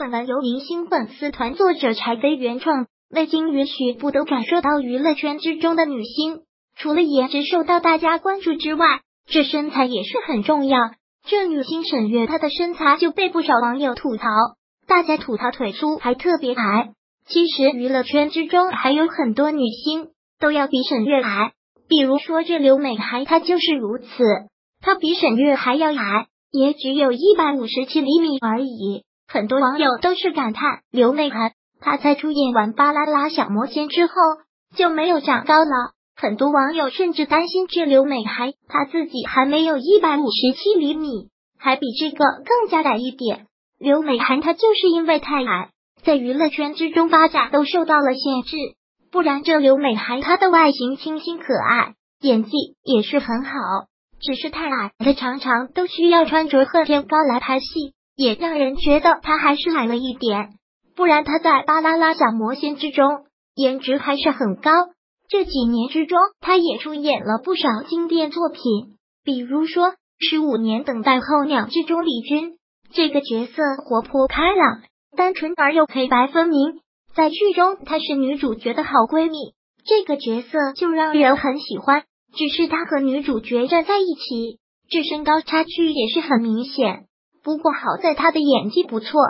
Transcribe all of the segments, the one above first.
本文由明星粉丝团作者柴飞原创，未经允许不得感受到娱乐圈之中的女星，除了颜值受到大家关注之外，这身材也是很重要。这女星沈月，她的身材就被不少网友吐槽，大家吐槽腿粗还特别矮。其实娱乐圈之中还有很多女星都要比沈月矮，比如说这刘美涵，她就是如此，她比沈月还要矮，也只有一百五十七厘米而已。很多网友都是感叹刘美涵，她在出演完《巴啦啦小魔仙》之后就没有长高了。很多网友甚至担心这刘美含她自己还没有一百五十七厘米，还比这个更加矮一点。刘美涵她就是因为太矮，在娱乐圈之中发展都受到了限制。不然这刘美涵她的外形清新可爱，演技也是很好，只是太矮了，常常都需要穿着恨天高来拍戏。也让人觉得他还是矮了一点，不然他在《巴啦啦小魔仙》之中颜值还是很高。这几年之中，他也出演了不少经典作品，比如说《十五年等待候鸟》之中李军这个角色活泼开朗、单纯而又黑白分明，在剧中她是女主角的好闺蜜，这个角色就让人很喜欢。只是她和女主角站在一起，这身高差距也是很明显。不过好在他的演技不错，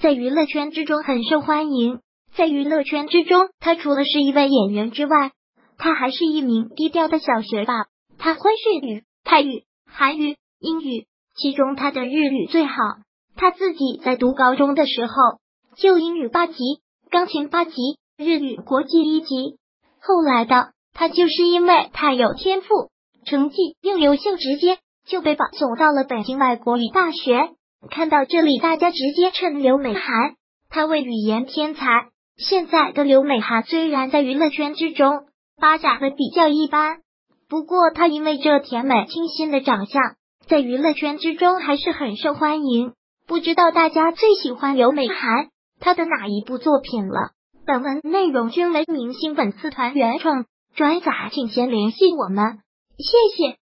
在娱乐圈之中很受欢迎。在娱乐圈之中，他除了是一位演员之外，他还是一名低调的小学霸。他会日语、泰语、韩语、英语，其中他的日语最好。他自己在读高中的时候就英语八级，钢琴八级，日语国际一级。后来的他就是因为太有天赋，成绩又优秀，直接就被保送到了北京外国语大学。看到这里，大家直接称刘美涵，她为语言天才。现在的刘美涵虽然在娱乐圈之中发展的比较一般，不过她因为这甜美清新的长相，在娱乐圈之中还是很受欢迎。不知道大家最喜欢刘美涵她的哪一部作品了？本文内容均为明星粉丝团原创，转载请先联系我们，谢谢。